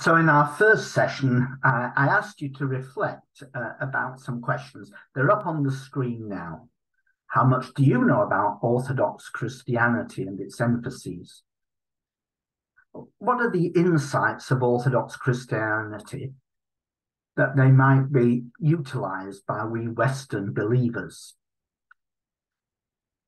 So, in our first session, uh, I asked you to reflect uh, about some questions. They're up on the screen now. How much do you know about Orthodox Christianity and its emphases? What are the insights of Orthodox Christianity that they might be utilized by we Western believers?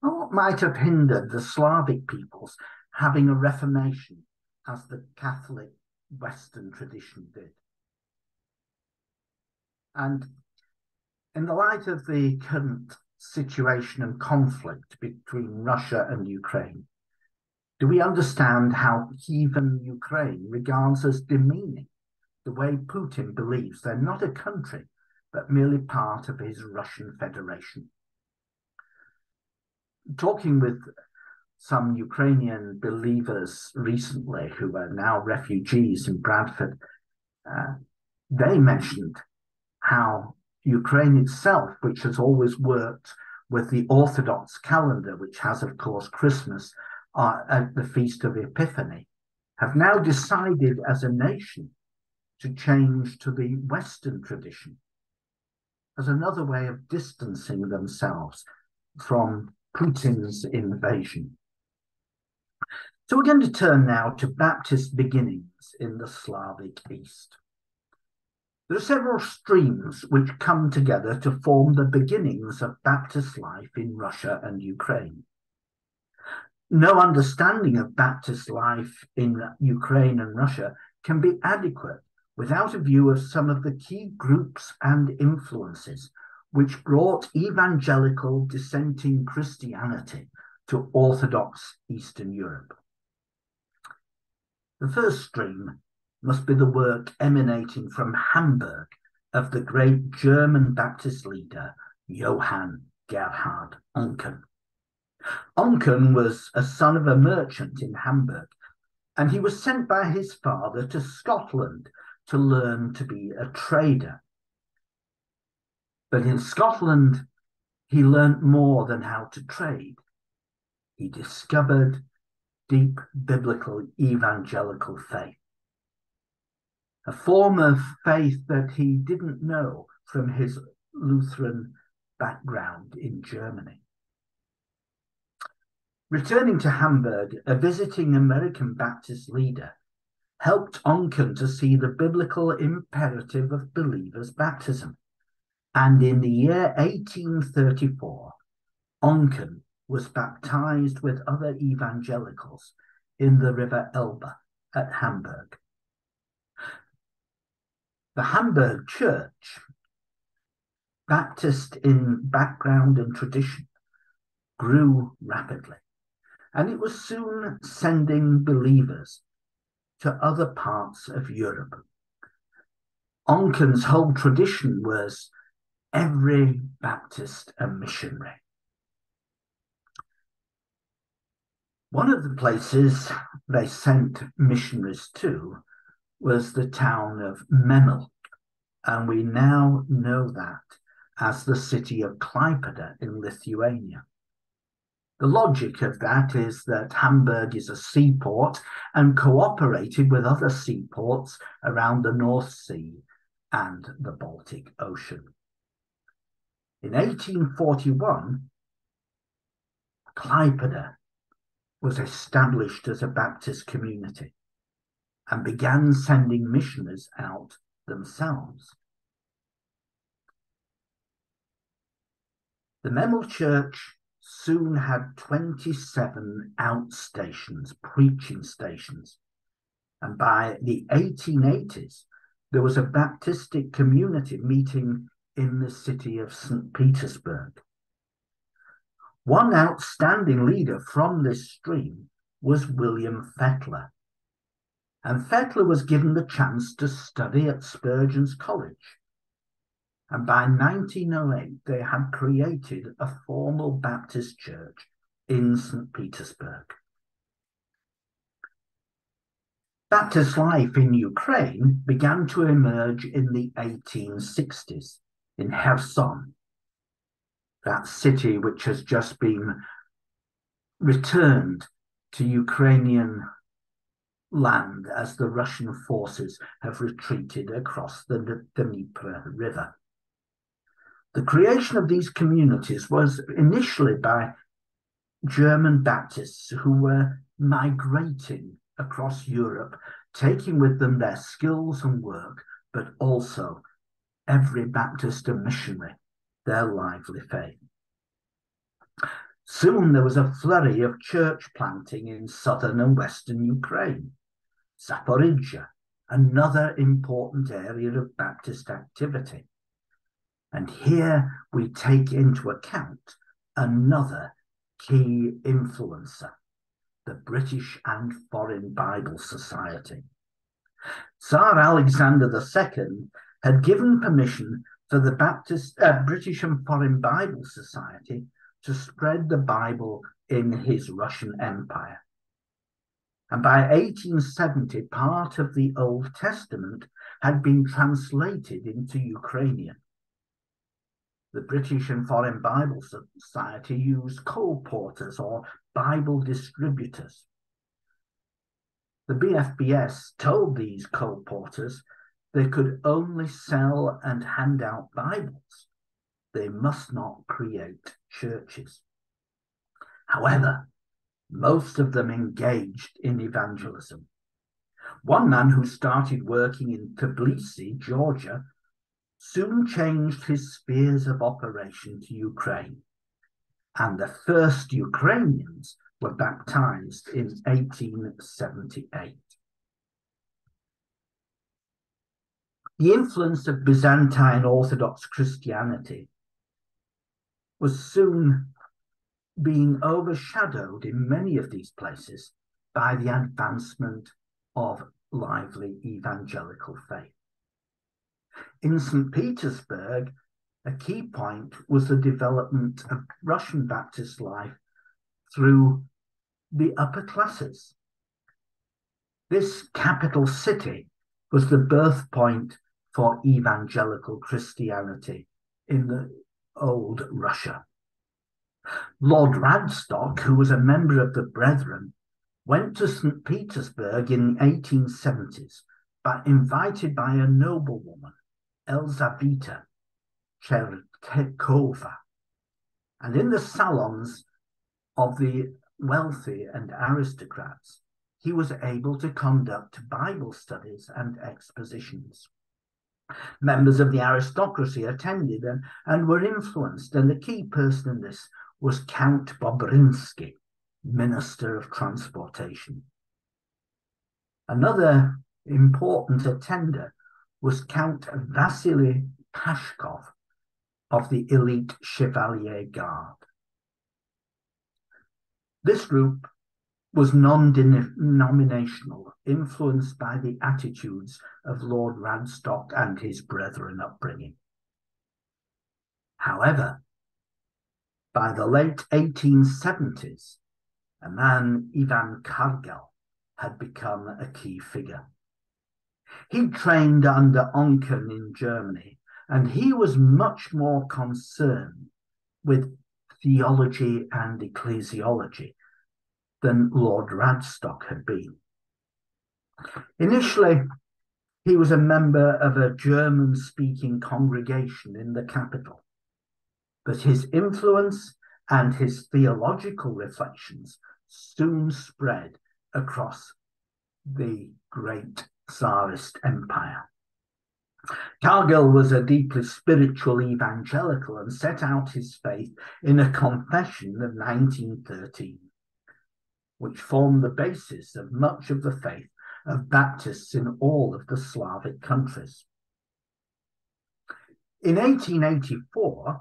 What might have hindered the Slavic peoples having a reformation as the Catholic Western tradition did. And in the light of the current situation and conflict between Russia and Ukraine, do we understand how even Ukraine regards as demeaning the way Putin believes they're not a country, but merely part of his Russian Federation? Talking with some Ukrainian believers recently who are now refugees in Bradford, uh, they mentioned how Ukraine itself, which has always worked with the Orthodox calendar, which has, of course, Christmas uh, at the Feast of Epiphany, have now decided as a nation to change to the Western tradition as another way of distancing themselves from Putin's invasion. So we're going to turn now to Baptist beginnings in the Slavic East. There are several streams which come together to form the beginnings of Baptist life in Russia and Ukraine. No understanding of Baptist life in Ukraine and Russia can be adequate without a view of some of the key groups and influences which brought evangelical dissenting Christianity to Orthodox Eastern Europe. The first stream must be the work emanating from Hamburg of the great German Baptist leader Johann Gerhard Oncken. Oncken was a son of a merchant in Hamburg, and he was sent by his father to Scotland to learn to be a trader. But in Scotland, he learnt more than how to trade. He discovered deep biblical evangelical faith. A form of faith that he didn't know from his Lutheran background in Germany. Returning to Hamburg, a visiting American Baptist leader helped Oncken to see the biblical imperative of believers' baptism. And in the year 1834, Oncken was baptized with other evangelicals in the River Elbe at Hamburg. The Hamburg Church, Baptist in background and tradition, grew rapidly, and it was soon sending believers to other parts of Europe. Oncken's whole tradition was every Baptist a missionary. One of the places they sent missionaries to was the town of Memel, and we now know that as the city of Klaipeda in Lithuania. The logic of that is that Hamburg is a seaport and cooperated with other seaports around the North Sea and the Baltic Ocean. In 1841, Klaipeda was established as a Baptist community and began sending missionaries out themselves. The Memel Church soon had 27 outstations, preaching stations, and by the 1880s, there was a Baptistic community meeting in the city of St. Petersburg. One outstanding leader from this stream was William Fettler. And Fettler was given the chance to study at Spurgeon's College. And by 1908, they had created a formal Baptist church in St. Petersburg. Baptist life in Ukraine began to emerge in the 1860s in Kherson, that city which has just been returned to Ukrainian land as the Russian forces have retreated across the Dnieper River. The creation of these communities was initially by German Baptists who were migrating across Europe, taking with them their skills and work, but also every Baptist and missionary, their lively faith. Soon there was a flurry of church planting in southern and western Ukraine. Zaporizhia, another important area of Baptist activity. And here we take into account another key influencer, the British and Foreign Bible Society. Tsar Alexander II had given permission for the Baptist, uh, British and Foreign Bible Society to spread the Bible in his Russian Empire. And by 1870, part of the Old Testament had been translated into Ukrainian. The British and Foreign Bible Society used colporteurs or Bible distributors. The BFBS told these colporteurs they could only sell and hand out Bibles. They must not create churches. However, most of them engaged in evangelism. One man who started working in Tbilisi, Georgia, soon changed his spheres of operation to Ukraine, and the first Ukrainians were baptized in 1878. The influence of Byzantine Orthodox Christianity was soon being overshadowed in many of these places by the advancement of lively evangelical faith. In St. Petersburg, a key point was the development of Russian Baptist life through the upper classes. This capital city was the birth point for evangelical Christianity in the old Russia. Lord Radstock, who was a member of the Brethren, went to St. Petersburg in the 1870s, but invited by a noblewoman, Elizaveta Chertkova. And in the salons of the wealthy and aristocrats, he was able to conduct Bible studies and expositions. Members of the aristocracy attended and, and were influenced, and the key person in this was Count Bobrinsky, Minister of Transportation. Another important attender was Count Vasily Pashkov of the elite Chevalier Guard. This group was non denominational, influenced by the attitudes of Lord Radstock and his brethren upbringing. However, by the late 1870s, a man, Ivan Kargel, had become a key figure. He trained under Oncken in Germany, and he was much more concerned with theology and ecclesiology than Lord Radstock had been. Initially, he was a member of a German speaking congregation in the capital, but his influence and his theological reflections soon spread across the great Tsarist Empire. Kargel was a deeply spiritual evangelical and set out his faith in a confession of 1913 which formed the basis of much of the faith of Baptists in all of the Slavic countries. In 1884,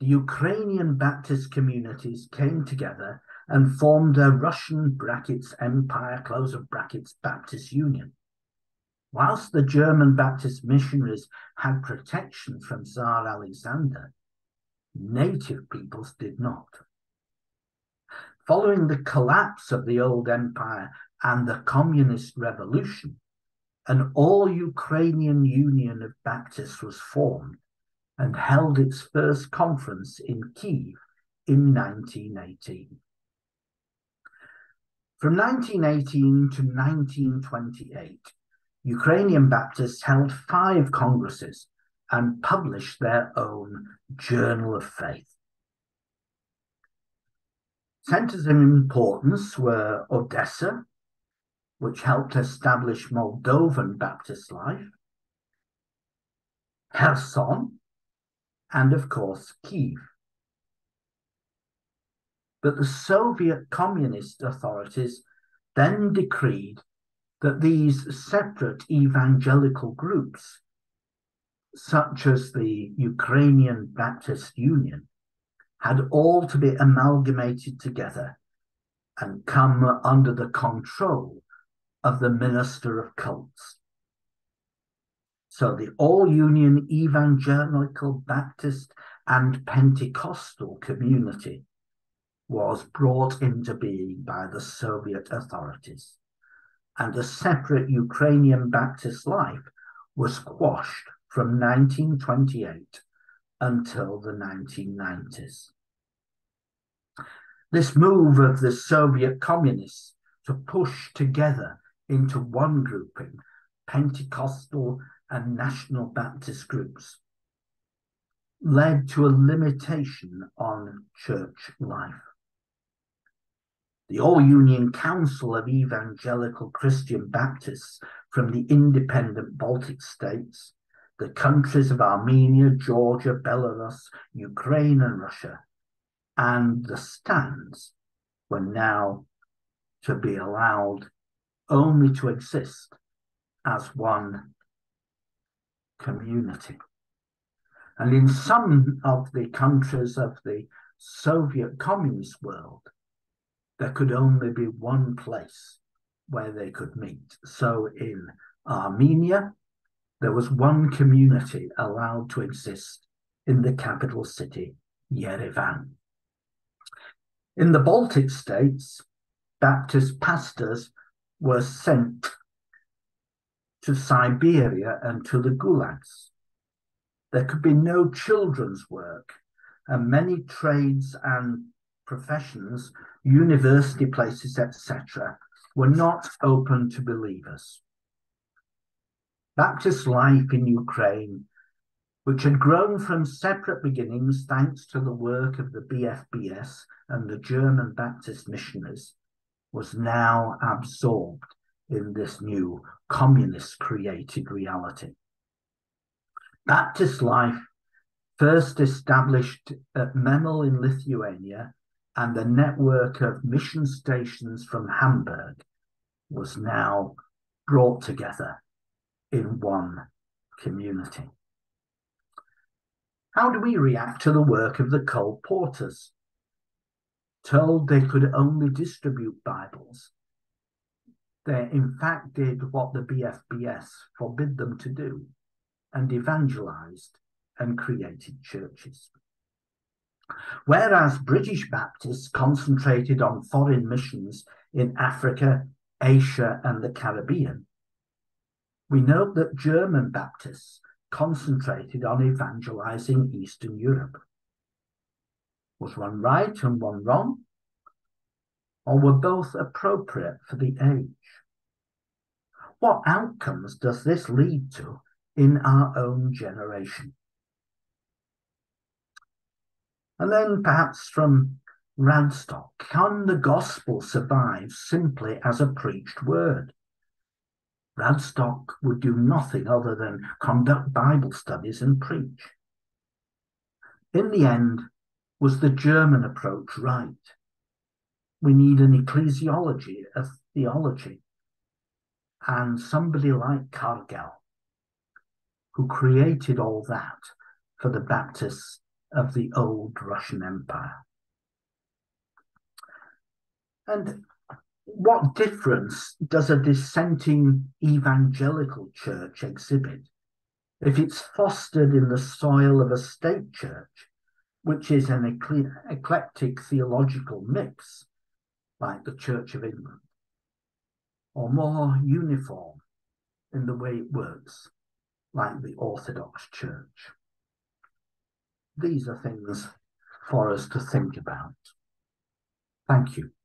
the Ukrainian Baptist communities came together and formed a Russian brackets empire, close of brackets Baptist Union. Whilst the German Baptist missionaries had protection from Tsar Alexander, native peoples did not. Following the collapse of the old empire and the communist revolution, an all Ukrainian Union of Baptists was formed and held its first conference in Kiev in 1918. From 1918 to 1928, Ukrainian Baptists held five congresses and published their own Journal of Faith. Centers of importance were Odessa, which helped establish Moldovan Baptist life, Kherson, and of course Kiev. But the Soviet communist authorities then decreed that these separate evangelical groups, such as the Ukrainian Baptist Union, had all to be amalgamated together and come under the control of the minister of cults. So the All Union Evangelical Baptist and Pentecostal community was brought into being by the Soviet authorities, and a separate Ukrainian Baptist life was quashed from 1928 until the 1990s. This move of the Soviet communists to push together into one grouping, Pentecostal and National Baptist groups, led to a limitation on church life. The All Union Council of Evangelical Christian Baptists from the independent Baltic states, the countries of Armenia, Georgia, Belarus, Ukraine, and Russia, and the stands were now to be allowed only to exist as one community. And in some of the countries of the Soviet communist world, there could only be one place where they could meet. So in Armenia, there was one community allowed to exist in the capital city, Yerevan. In the Baltic states, Baptist pastors were sent to Siberia and to the gulags. There could be no children's work, and many trades and professions, university places, etc., were not open to believers. Baptist life in Ukraine, which had grown from separate beginnings thanks to the work of the BFBS and the German Baptist missionaries, was now absorbed in this new communist created reality. Baptist life first established at Memel in Lithuania and the network of mission stations from Hamburg was now brought together in one community. How do we react to the work of the colporteurs? told they could only distribute Bibles, they in fact did what the BFBS forbid them to do and evangelized and created churches. Whereas British Baptists concentrated on foreign missions in Africa, Asia, and the Caribbean, we note that German Baptists concentrated on evangelizing Eastern Europe. Was one right and one wrong? Or were both appropriate for the age? What outcomes does this lead to in our own generation? And then perhaps from Radstock, can the gospel survive simply as a preached word? Radstock would do nothing other than conduct Bible studies and preach. In the end, was the German approach right? We need an ecclesiology, a theology, and somebody like Kargel, who created all that for the Baptists of the old Russian Empire. And what difference does a dissenting evangelical church exhibit if it's fostered in the soil of a state church which is an eclectic theological mix, like the Church of England, or more uniform in the way it works, like the Orthodox Church. These are things for us to think about. Thank you.